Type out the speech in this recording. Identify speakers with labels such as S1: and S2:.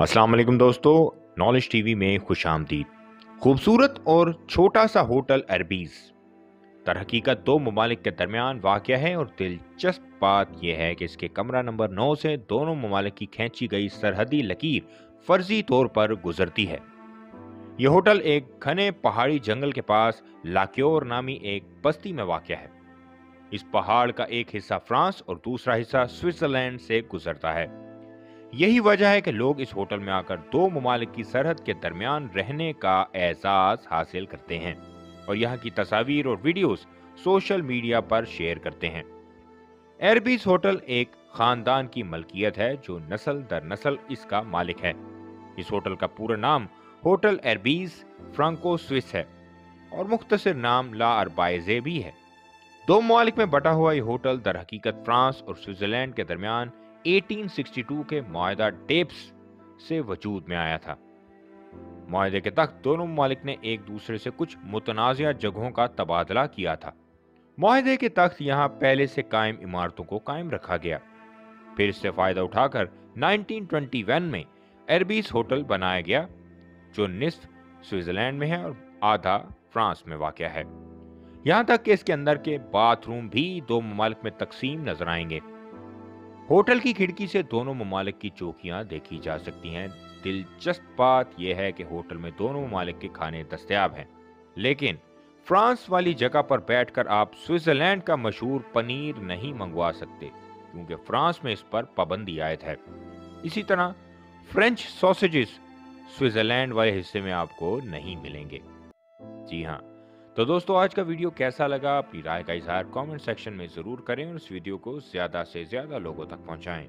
S1: अस्सलाम वालेकुम दोस्तों, नॉलेज टीवी में खुश आमदीद। खूबसूरत और छोटा सा होटल अरबीज। तर हकीकत दो ममालिक के दरमियान वाक़ है और दिलचस्प बात यह है कि इसके कमरा नंबर नौ से दोनों ममालिक की खींची गई सरहदी लकीर फर्जी तौर पर गुजरती है। यह होटल एक घने पहाड़ी जंगल के पास लाक्योर नामी एक बस्ती में वाक़ है। इस पहाड़ का एक हिस्सा फ्रांस और दूसरा हिस्सा स्विट्जरलैंड से गुजरता है। यही वजह है कि लोग इस होटल में आकर दो ममालिक की सरहद के दरमियान रहने का एहसास हासिल करते हैं और यहाँ की तस्वीर और वीडियोस सोशल मीडिया पर शेयर करते हैं। एयरबीज होटल एक खानदान की मलकियत है जो नस्ल दर नस्ल इसका मालिक है। इस होटल का पूरा नाम होटल एयरबीज फ्रांको स्विस है और मुख्तसर नाम ला अरबाइजे भी है। दो ममालिक में बटा हुआ ये होटल दर हकीकत फ्रांस और स्विट्जरलैंड के दरमियान 1862 के माहा टेप्स से वजूद में आया था। माहे के तख्त दोनों ममालिक ने एक दूसरे से कुछ मुतनाज़ जगहों का तबादला किया था। माहे के तख्त यहाँ पहले से कायम इमारतों को कायम रखा गया। फिर इससे फ़ायदा उठाकर 1921 में एरबीस होटल बनाया गया, जो निस्फ स्विट्जरलैंड में है और आधा फ्रांस में वाक़ है। यहाँ तक कि इसके अंदर के बाथरूम भी दो ममालिक में तकसीम नज़र आएँगे। होटल की खिड़की से दोनों ममालिक की चौकियाँ देखी जा सकती हैं। दिलचस्प बात यह है कि होटल में दोनों ममालिक के खाने दस्तियाब हैं। लेकिन फ्रांस वाली जगह पर बैठकर आप स्विट्जरलैंड का मशहूर पनीर नहीं मंगवा सकते, क्योंकि फ्रांस में इस पर पाबंदी आयत है। इसी तरह फ्रेंच सॉसेजेस स्विट्जरलैंड वाले हिस्से में आपको नहीं मिलेंगे। जी हाँ तो दोस्तों, आज का वीडियो कैसा लगा? अपनी राय का इजहार कमेंट सेक्शन में ज़रूर करें और इस वीडियो को ज़्यादा से ज़्यादा लोगों तक पहुंचाएँ।